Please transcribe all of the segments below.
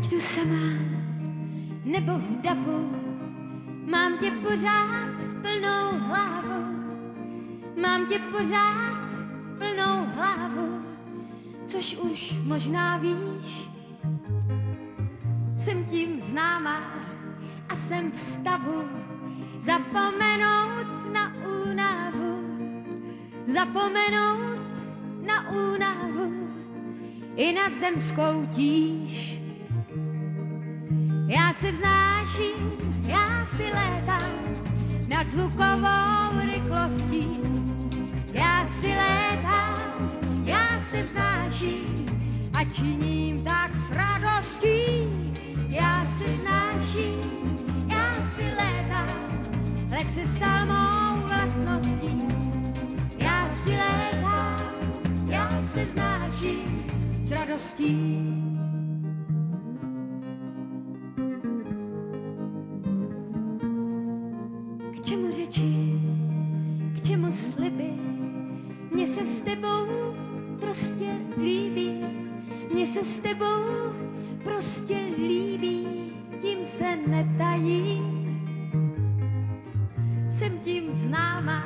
Jedu sama nebo v davu, mám tě pořád plnou hlavu, mám tě pořád plnou hlavu, což už možná víš. Jsem tím známá a jsem v stavu zapomenout na únavu, zapomenout na únavu. I na zemskou tíž. Já se vznáším, já si létám nad zvukovou rychlostí. Já si létám, já se vznáším a činím tak s radostí. Já si vznáším, já si létám, let se stal mou vlastností. Já si létám, já se vznáším s radostí. K čemu řeči, k čemu sliby, mně se s tebou prostě líbí, mně se s tebou prostě líbí, tím se netajím. Jsem tím známá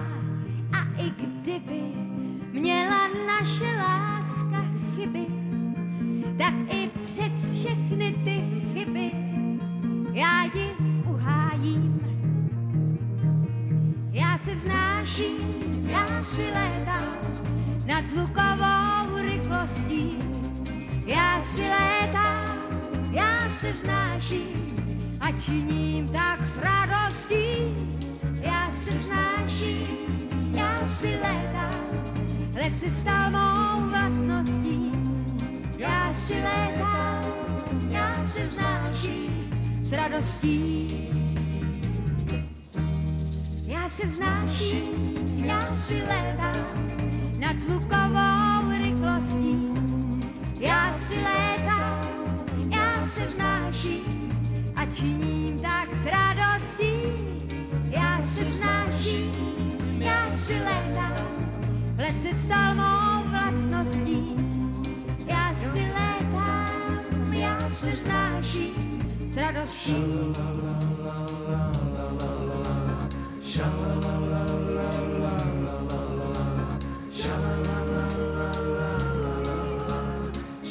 a i kdyby měla naše láska chyby, tak i přes všechny ty já si létám nad zvukovou rychlostí. Já si létám, já se vznáším a činím tak s radostí. Já se vznáším, já si létám, let se stal mou vlastností. Já si létám, já se vznáším s radostí. Se vznáším, já létám nad zvukovou rychlostí. Já si létám, já se vznáším a činím tak s radostí. Já se vznáším, já si létám, let se stal mou vlastností. Já si létám, já se vznáším s radostí.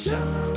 shine.